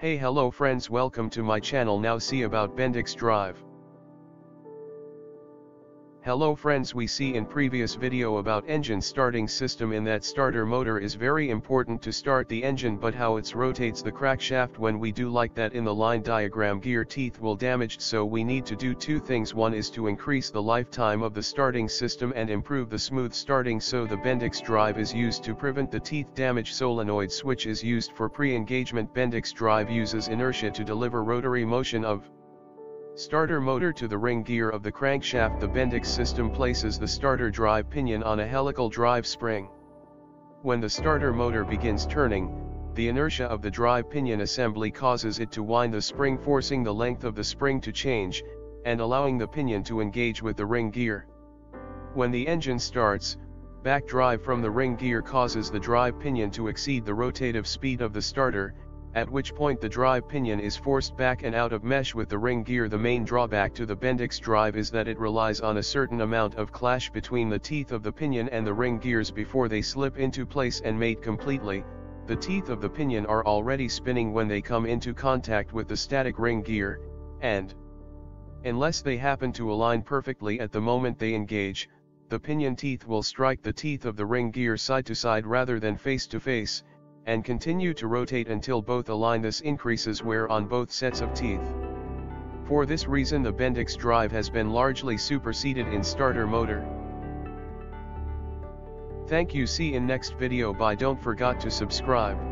Hey hello friends welcome to my channel now see about Bendix Drive. Hello friends we see in previous video about engine starting system in that starter motor is very important to start the engine but how it rotates the crankshaft when we do like that in the line diagram gear teeth will damaged so we need to do two things. One is to increase the lifetime of the starting system and improve the smooth starting so the Bendix drive is used to prevent the teeth damage. Solenoid switch is used for pre-engagement Bendix drive uses inertia to deliver rotary motion of Starter motor to the ring gear of the crankshaft The Bendix system places the starter drive pinion on a helical drive spring. When the starter motor begins turning, the inertia of the drive pinion assembly causes it to wind the spring forcing the length of the spring to change, and allowing the pinion to engage with the ring gear. When the engine starts, back drive from the ring gear causes the drive pinion to exceed the rotative speed of the starter, at which point the drive pinion is forced back and out of mesh with the ring gear. The main drawback to the Bendix drive is that it relies on a certain amount of clash between the teeth of the pinion and the ring gears before they slip into place and mate completely. The teeth of the pinion are already spinning when they come into contact with the static ring gear, and unless they happen to align perfectly at the moment they engage, the pinion teeth will strike the teeth of the ring gear side to side rather than face to face, and continue to rotate until both align this increases wear on both sets of teeth. For this reason the Bendix drive has been largely superseded in starter motor. Thank you see in next video bye don't forget to subscribe.